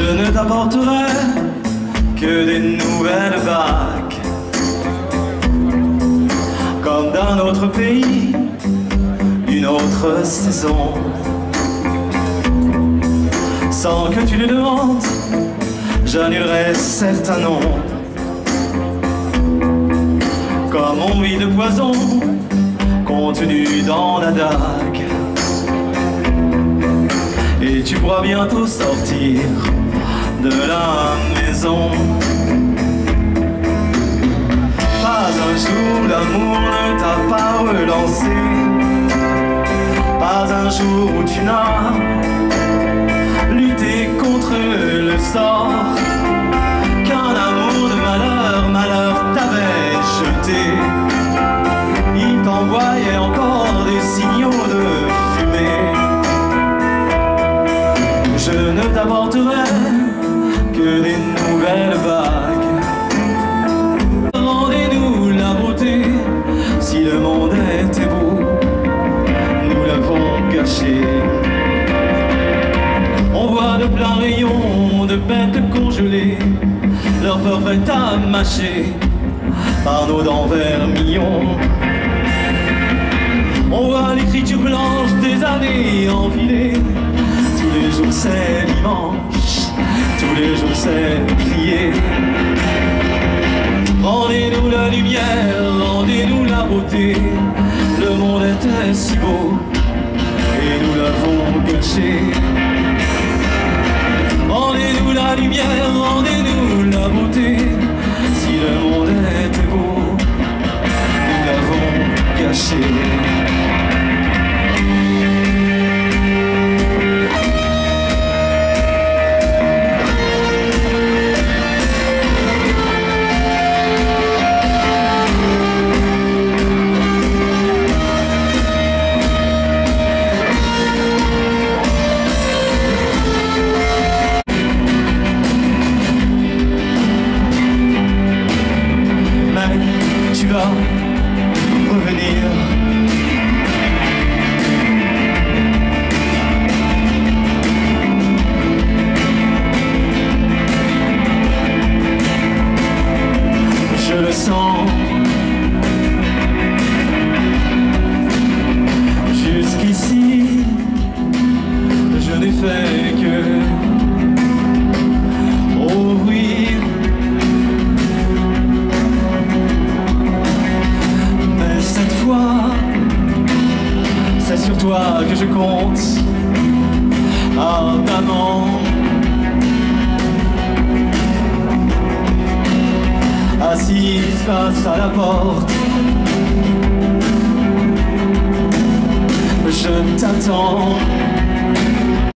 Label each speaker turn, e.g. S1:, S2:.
S1: ne t'apporterai que des nouvelles vagues. Comme d'un autre pays, une autre saison. Sans que tu le demandes, j'annulerai certains noms. Comme on vit de poison contenu dans la dague Et tu pourras bientôt sortir de la maison. Pas un jour l'amour ne t'a pas relancé. Pas un jour où tu n'as Je ne t'apporterai que des nouvelles vagues. Rendez-nous la beauté, si le monde était beau, nous l'avons gâché. On voit de pleins rayons de bêtes congelées, leur peur fait à par nos dents vermillons. On voit l'écriture blanche des années enfilées, c'est dimanche tous les jours c'est prier. Rendez-nous la lumière, rendez-nous la beauté. Le monde était si beau et nous l'avons gâché. Je le sens. Jusqu'ici, je n'ai fait que ouvrir Mais cette fois, c'est sur toi que je compte ardemment. Face à la porte,